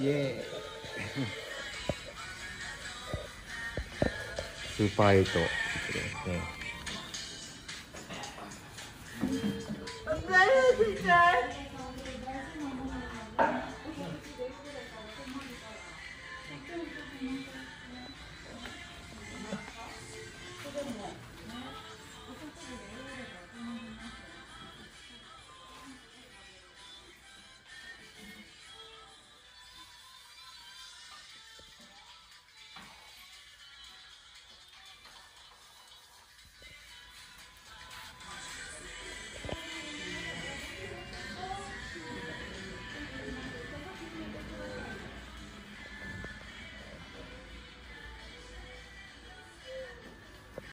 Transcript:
イエスーパーエイト。ですね誰です